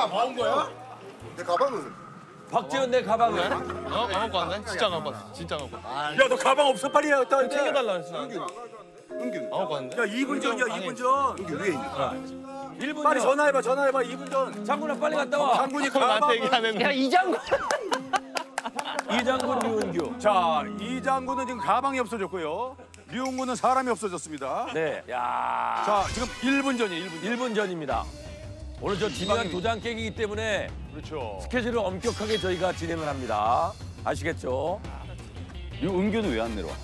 야, 먹은 거야? 내 가방은? 박지현 내 가방은 어? 안 갖고 왔네? 진짜 안 갖고 왔어. 진짜 안 갖고 왔어. 야 너 가방 없어 빨리 해. 일단 챙겨달라 했어. 나한테. 은균. 안 갖고 왔는데? 야 2분 전이야 2분 전. 은균 위에 있는 1분 빨리 전. 전화해봐 전화해봐 2분 전. 장군아 빨리 갔다 와. 장군이 그걸 나한테 가방을. 얘기하는. 야 이 장군 이장군 류은규. 자, 이 장군은 지금 가방이 없어졌고요. 류웅군은 사람이 없어졌습니다. 네. 야. 자, 지금 1분 전이에요, 1분 전. 1분 전입니다. 오늘 저 중요한 도장 깨기이기 때문에 그렇죠. 스케줄을 엄격하게 저희가 진행을 합니다. 아시겠죠? 류은규는 왜 안 내려와?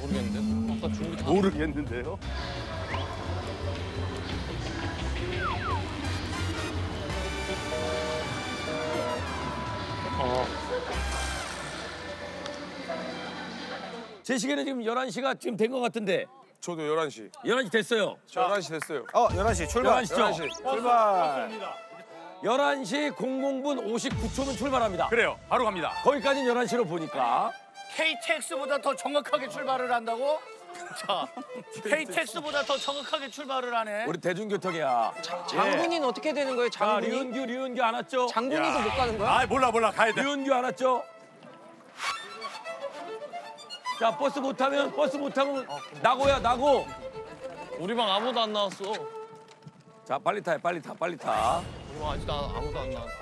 모르겠는데? 아까 준비 다. 모르겠는데요. 제 시계는 지금 11시가 지금 된 것 같은데 저도 11시. 11시 됐어요. 저 11시 됐어요. 어, 11시 출발. 11시죠? 11시. 출발. 11시 00분 59초면 출발합니다. 그래요. 바로 갑니다. 거기까지는 11시로 보니까 KTX보다 더 정확하게 출발을 한다고? 자, KTX보다 더 정확하게 출발을 하네. 우리 대중교통이야. 장군이는 어떻게 되는 거예요? 자, 장군이? 류은규, 류은규 안 왔죠? 장군이도 못 가는 거야? 아, 몰라 몰라 가야 돼. 류은규 안 왔죠? 자, 버스 못 타면 버스 못 타면 나고야, 나고. 우리 방 아무도 안 나왔어. 우리 자, 빨리 타, 빨리 타, 빨리 타. 방 아직도 안- 아무도 안 나왔어.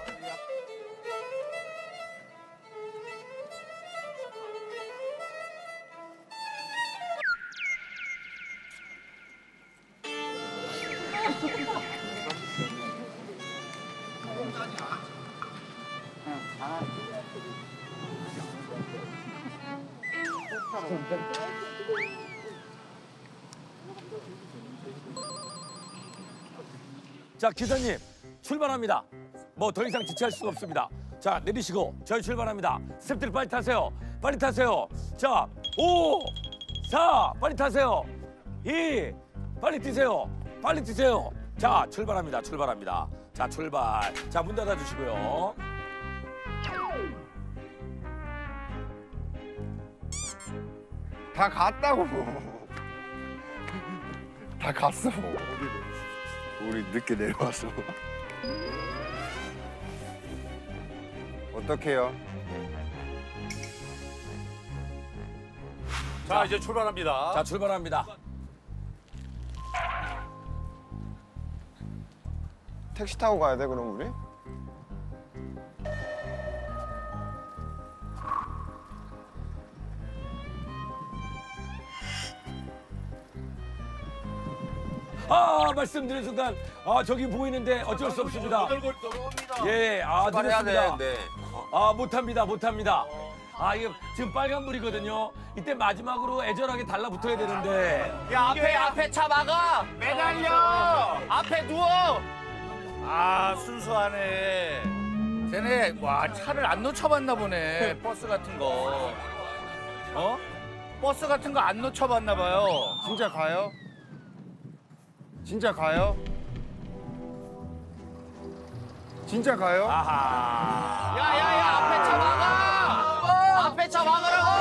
자, 기사님, 출발합니다. 뭐 더 이상 지체할 수가 없습니다. 자, 내리시고 저희 출발합니다. 스탭들 빨리 타세요. 빨리 타세요. 자, 5, 4, 빨리 타세요. 2, 빨리 뛰세요. 빨리 뛰세요. 자, 출발합니다. 출발합니다. 자, 출발. 자, 문 닫아 주시고요. 다 갔다고. 다 갔어. 우리 늦게 내려왔어. 어떡해요? 자, 이제 출발합니다. 자, 출발합니다. 택시 타고 가야 돼, 그럼 우리? 아, 말씀드린 순간 아, 저기 보이는데 어쩔 수 없습니다. 예, 아, 늦었습니다. 아, 못합니다, 못합니다. 아, 이게 지금 빨간 불이거든요. 이때 마지막으로 애절하게 달라붙어야 되는데. 야 앞에 앞에 차 막아. 매달려. 앞에 누워. 아 순수하네. 쟤네 와 차를 안 놓쳐봤나 보네. 버스 같은 거. 어? 버스 같은 거 안 놓쳐봤나 봐요. 진짜 가요? 진짜 가요? 진짜 가요? 아하. 야 야 야 앞에 차 막아. 앞에 차 막으라고.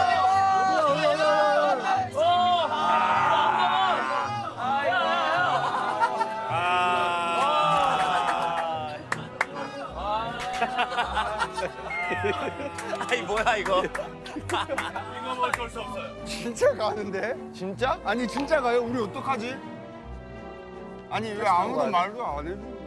아이, 뭐야, 이거. 이거 뭐 어쩔 수 없어요. 진짜 가는데? 진짜? 아니 진짜 가요? 우리 어떡하지? 아니 왜 아무도 말도 안 해줘?